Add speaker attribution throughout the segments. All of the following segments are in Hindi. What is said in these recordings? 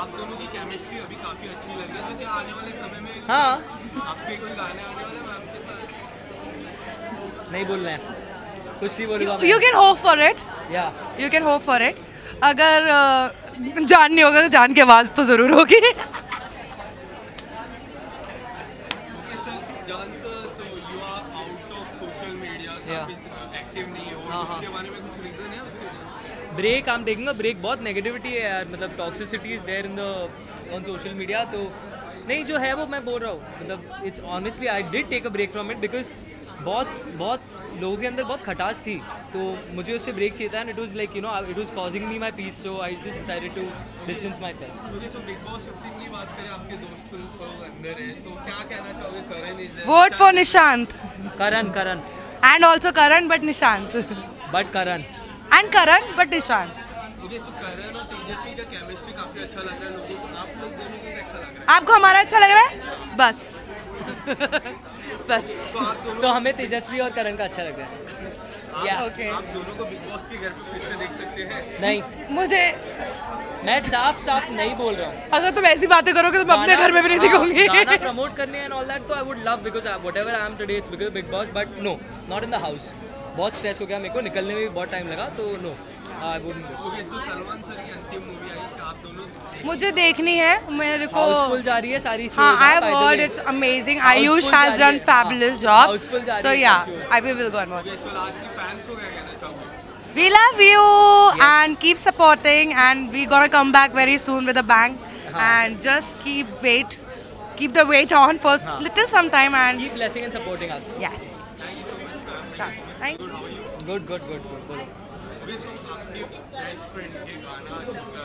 Speaker 1: आप दोनों की केमिस्ट्री अभी काफ़ी अच्छी लगी है तो क्या आने वाले समय में
Speaker 2: हाँ
Speaker 1: आपके कोई गाने आने वाले हैं आपके साथ
Speaker 2: नहीं बोल रहे हैं कुछ नहीं बोलूँगा
Speaker 3: You can hope for it.
Speaker 2: या
Speaker 3: You can hope for it. अगर जान नहीं होगा तो जान की आवाज़ तो ज़रूर होगी
Speaker 1: तो you are out of social media
Speaker 2: Yeah.
Speaker 1: काफ़ी एक्टिव नहीं हो
Speaker 2: हाँ, हाँ। ब्रेक हम देखेंगे ब्रेक बहुत नेगेटिविटी है यार मतलब toxicity is there in the on social media तो नहीं जो है वो मैं बोल रहा हूँ। मतलब it's honestly I did take a break from it because बहुत बहुत लोगों के अंदर बहुत खटास थी। तो मुझे उससे ब्रेक चाहिए था and it was like you know it was causing me my peace so I just decided to distance myself
Speaker 1: मुझे सो बिग बॉस 15 की बात करें आपके दोस्त लोग अंदर है सो क्या कहना चाहोगे?
Speaker 3: Karan.
Speaker 2: Karan Karan.
Speaker 3: And also Karan, but Nishant.
Speaker 2: But Karan
Speaker 3: and Karan, but Nishant.
Speaker 1: Karan और तेजस्वी का केमिस्ट्री काफ़ी अच्छा लग रहा है लोगों को। आप लोग दोनों को कैसा लग रहा है?
Speaker 3: आपको हमारा अच्छा लग रहा है? बस। बस।
Speaker 1: तो
Speaker 2: तो हमें तेजस्वी और करण का अच्छा लग रहा है। या
Speaker 3: Okay.
Speaker 1: आप दोनों को बिग बॉस के घर पे फिर से देख सकते हैं।
Speaker 2: नहीं।
Speaker 3: मुझे
Speaker 2: मैं साफ़ साफ़ नहीं बोल रहा हूँ।
Speaker 3: अगर तुम ऐसी बातें करोगे तो मैं अपने घर में भी नहीं दिखूँगी।
Speaker 2: गाना प्रमोट करने एंड ऑल दैट तो I would love because whatever I am today it's because Bigg Boss but no not in the house बहुत स्ट्रेस हो गया मेरे को निकलने में भी बहुत टाइम लगा तो no I wouldn't go
Speaker 1: okay so Salman sir की अंतिम मूवी आई आप दोनों
Speaker 3: मुझे देखनी है मेरे को
Speaker 2: हाउसफुल जा रही है सारी
Speaker 3: हाँ
Speaker 2: I
Speaker 3: have heard
Speaker 2: it's
Speaker 3: amazing
Speaker 2: Ayush
Speaker 3: has
Speaker 2: done
Speaker 3: fabulous
Speaker 2: हाँ, job so
Speaker 3: yeah
Speaker 2: thank you.
Speaker 1: I will go and watch
Speaker 3: We love you yes. and keep supporting and we gonna come back very soon with a bang and just keep wait keep the wait on for
Speaker 2: हाँ.
Speaker 3: little some time and
Speaker 2: Keep blessing and supporting us.
Speaker 3: yes Thank you.
Speaker 2: Good, good, good, good. बोलो.
Speaker 1: ओके सो आपके बेस्ट फ्रेंड के गाना आ चुका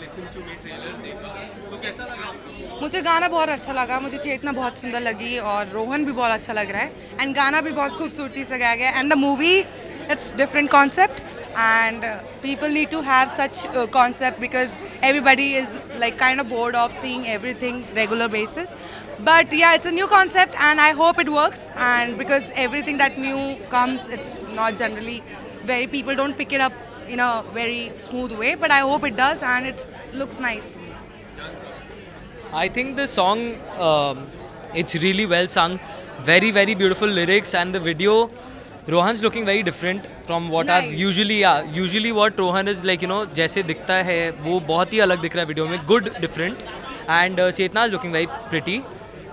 Speaker 1: लिसन टू मी ट्रेलर देखा कैसा लगा आपको
Speaker 3: मुझे गाना बहुत अच्छा लगा मुझे चेतना बहुत सुंदर लगी और रोहन भी बहुत अच्छा लग रहा है एंड गाना भी बहुत खूबसूरती से गाया गया and the movie it's different concept and people need to have such concept because everybody is like kind of bored of seeing everything regular basis but yeah it's a new concept and i hope it works and because everything that new comes it's not generally very people don't pick it up in a very smooth way but i hope it does and it looks nice to me
Speaker 2: I think the song, um, it's really well sung. Very, very beautiful lyrics, and the video. Rohan's looking very different from what I've
Speaker 3: Nice.
Speaker 2: usually, yeah, usually what Rohan is like, you know, जैसे दिखता है वो बहुत ही अलग दिख रहा है वीडियो में good different and uh, Chetna is looking very pretty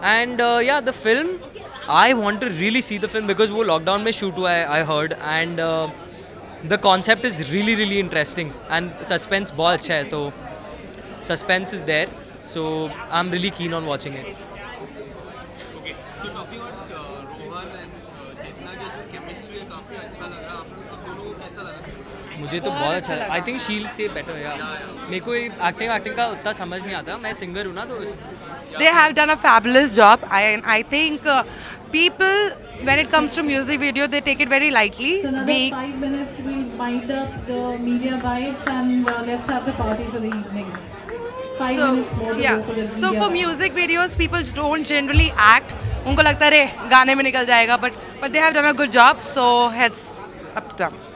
Speaker 2: and uh, yeah the film i want to really see the film because wo lockdown mein shoot i heard. And uh, the concept is really really interesting. And suspense ball acha so suspense is there. So i'm really keen on watching it. मुझे तो बहुत अच्छा लगा आई थिंक शील से बेटर है मेरे को एक्टिंग एक्टिंग का उतना समझ नहीं आता मैं सिंगर हूँ ना तो
Speaker 3: they have done a fabulous job. I I think uh, when it comes to music video, they take it very lightly.
Speaker 4: So another
Speaker 3: Being
Speaker 4: five minutes, we'll wind up the media bites and uh, let's have the party for the evening. Five
Speaker 3: so
Speaker 4: minutes more
Speaker 3: yeah.
Speaker 4: for
Speaker 3: So for music videos, people don't generally act. उनको लगता है रे गाने में निकल जाएगा, but but they have done a good job. So heads up to them.